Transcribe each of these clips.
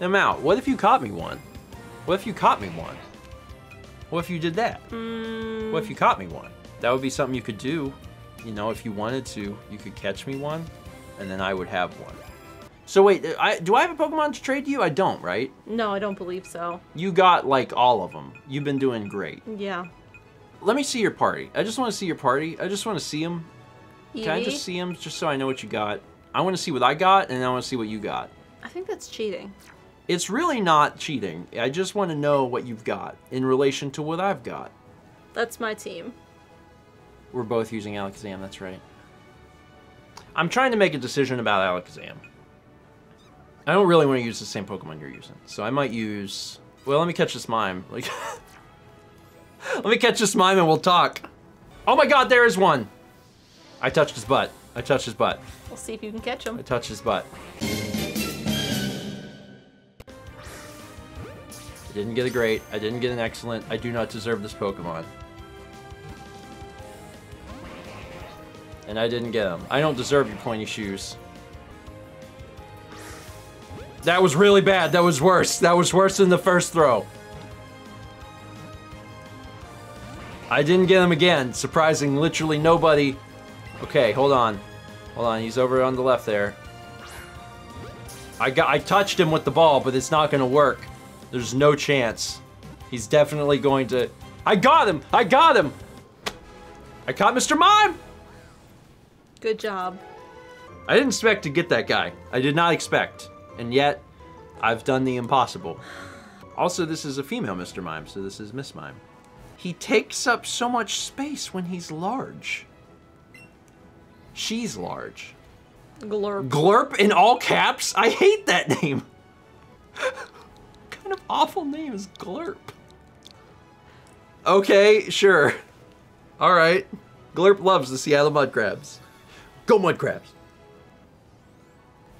them out. What if you caught me one? What if you caught me one? What if you did that? Mm, What if you caught me one? That would be something you could do. You know, if you wanted to, you could catch me one, and then I would have one. So wait, I, do I have a Pokemon to trade to you? I don't, right? no, I don't believe so. You got like all of them. You've been doing great. Yeah. Let me see your party. I just want to see your party. I just want to see them. Can I just see them just so I know what you got? I want to see what I got, and I want to see what you got. I think that's cheating. It's really not cheating. I just want to know what you've got in relation to what I've got. That's my team. We're both using Alakazam, that's right. I'm trying to make a decision about Alakazam. I don't really want to use the same Pokemon you're using, so I might use... Well, let me catch this mime. Like, Let me catch this mime and we'll talk. Oh my god, there is one! I touched his butt. I touched his butt. We'll see if you can catch him. I touched his butt. I didn't get a great. I didn't get an excellent. I do not deserve this Pokemon. And I didn't get him. I don't deserve your pointy shoes. That was really bad. That was worse. That was worse than the first throw. I didn't get him again. Surprising literally nobody. Okay, hold on. Hold on, he's over on the left there. I got I touched him with the ball, but it's not gonna work. There's no chance. He's definitely going to I got him! I got him! I caught Mr. Mime! Good job. I didn't expect to get that guy. I did not expect. And yet, I've done the impossible. Also, this is a female Mr. Mime, so this is Miss Mime. He takes up so much space when he's large. She's large. Glurp. Glurp in all caps? I hate that name. what kind of awful name is Glurp? Okay, sure. All right. Glurp loves the Seattle Mud Crabs. Go Mud Crabs.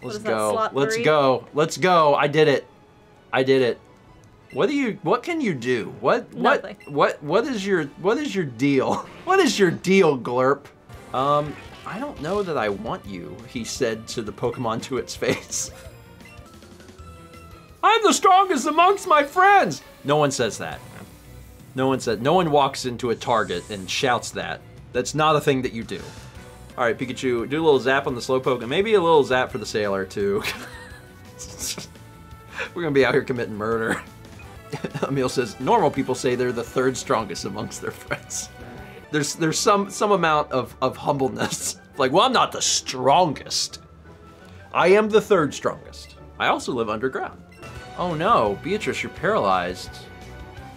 Let's is that, go. Let's three? go. Let's go. I did it. I did it. What do you what can you do? What what Nothing. what what is your what is your deal? What is your deal, Glurp? Um, I don't know that I want you, he said to the Pokemon to its face. I'm the strongest amongst my friends. No one says that. No one said no one walks into a target and shouts that. That's not a thing that you do. All right, Pikachu, do a little zap on the Slowpoke and maybe a little zap for the Sailor too. We're gonna be out here committing murder. Emil says normal people say they're the third strongest amongst their friends. There's there's some some amount of of humbleness. Like, well, I'm not the strongest. I am the third strongest. I also live underground. Oh no, Beatrice, you're paralyzed.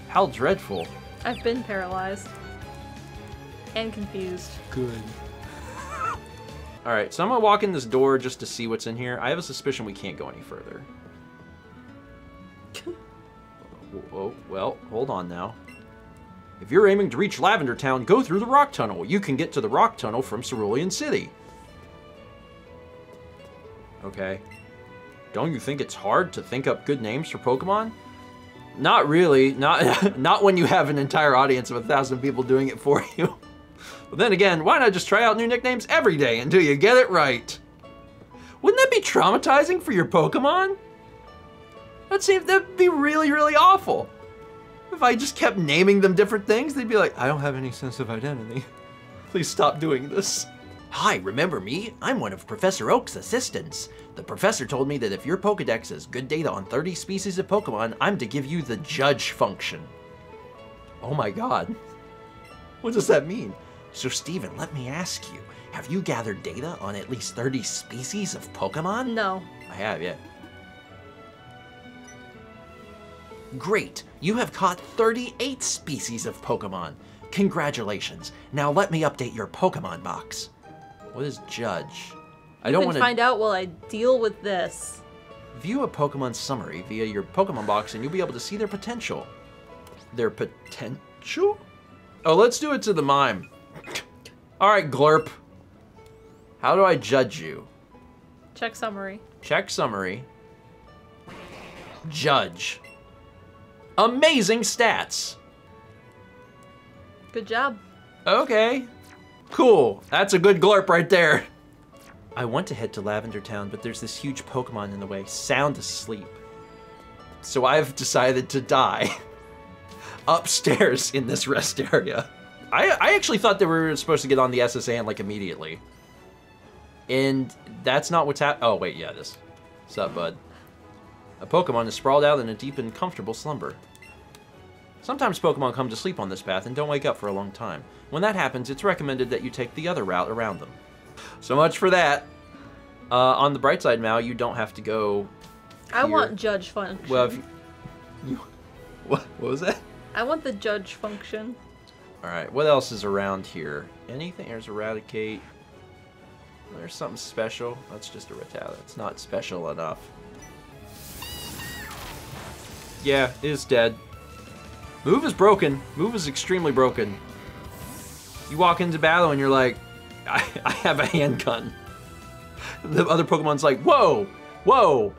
How dreadful. I've been paralyzed. And confused. Good. All right, so I'm gonna walk in this door just to see what's in here. I have a suspicion we can't go any further. Whoa, well, hold on now. If you're aiming to reach Lavender Town, go through the Rock Tunnel. You can get to the Rock Tunnel from Cerulean City. Okay. Don't you think it's hard to think up good names for Pokemon? Not really. Not not when you have an entire audience of a thousand people doing it for you. But then again, why not just try out new nicknames every day until you get it right? Wouldn't that be traumatizing for your Pokemon? That'd seem that'd be really, really awful. If I just kept naming them different things, they'd be like, I don't have any sense of identity. Please stop doing this. Hi, remember me? I'm one of Professor Oak's assistants. The professor told me that if your Pokedex has good data on 30 species of Pokemon, I'm to give you the judge function. Oh my god. What does that mean? So, Steven, let me ask you have you gathered data on at least 30 species of Pokemon? No. I have, yeah. Great! You have caught 38 species of Pokemon. Congratulations. Now let me update your Pokemon box. What is Judge? I don't want to find out while I deal with this. view a Pokemon summary via your Pokemon box and you'll be able to see their potential. Their potential? Oh, let's do it to the mime. Alright, Glurp. How do I judge you? Check summary. Check summary. Judge. Amazing stats. Good job. Okay. Cool. That's a good glurp right there. I want to head to Lavender Town, but there's this huge Pokemon in the way, sound asleep. So I've decided to die upstairs in this rest area. I, I actually thought they were supposed to get on the S.S. Anne like immediately. And that's not what's hap- Oh, wait, yeah, this. What's up, bud? A Pokemon is sprawled out in a deep and comfortable slumber. Sometimes Pokemon come to sleep on this path and don't wake up for a long time. When that happens, it's recommended that you take the other route around them. So much for that. Uh, on the bright side, Mal, you don't have to go. I want judge function. Well, you what, what was that? I want the judge function. All right, what else is around here? Anything? There's Eradicate. There's something special. That's just a Rattata. It's not special enough. Yeah, it is dead. Move is broken. Move is extremely broken. You walk into battle and you're like, I, I have a handgun. The other Pokemon's like, whoa, whoa.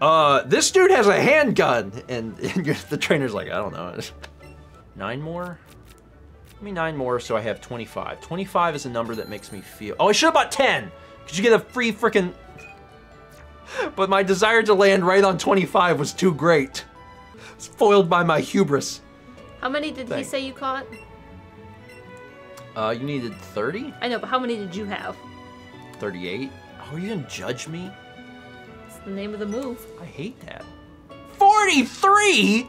Uh, this dude has a handgun. And, and the trainer's like, I don't know. Nine more? Give me nine more so I have 25. 25 is a number that makes me feel... Oh, I should have bought 10! Because you get a free freaking... But my desire to land right on 25 was too great. It's foiled by my hubris. How many did he say you caught? Uh, you needed 30? I know, but how many did you have? 38? Oh, you didn't judge me? It's the name of the move. I hate that. 43?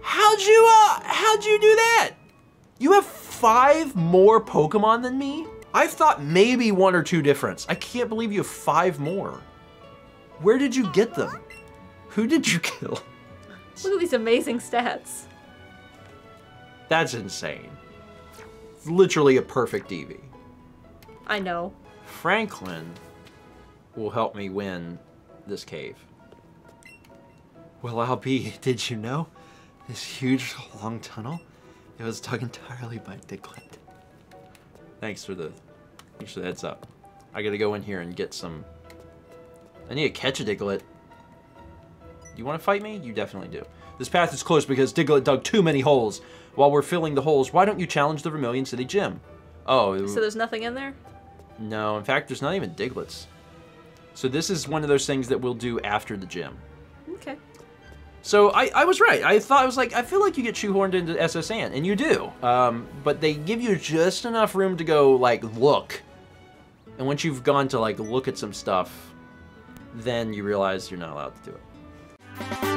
How'd you, uh, how'd you do that? You have five more Pokemon than me? I thought maybe one or two difference. I can't believe you have five more. Where did you get them? Who did you kill? Look at these amazing stats. That's insane. It's literally a perfect Eevee. I know. Franklin will help me win this cave. Well, I'll be, did you know? This huge, long tunnel, it was dug entirely by Diglett. Thanks for the, thanks for the heads up. I gotta go in here and get some, I need to catch a Diglett. Do you want to fight me? You definitely do. This path is closed because Diglett dug too many holes. While we're filling the holes, why don't you challenge the Vermilion City Gym? Oh, So there's nothing in there? no, in fact, there's not even Digletts. So this is one of those things that we'll do after the gym. Okay. So I, I was right. I thought I was like, I feel like you get shoehorned into S.S. Anne, and you do. Um, but they give you just enough room to go like look, and once you've gone to like look at some stuff, then you realize you're not allowed to do it. Bye.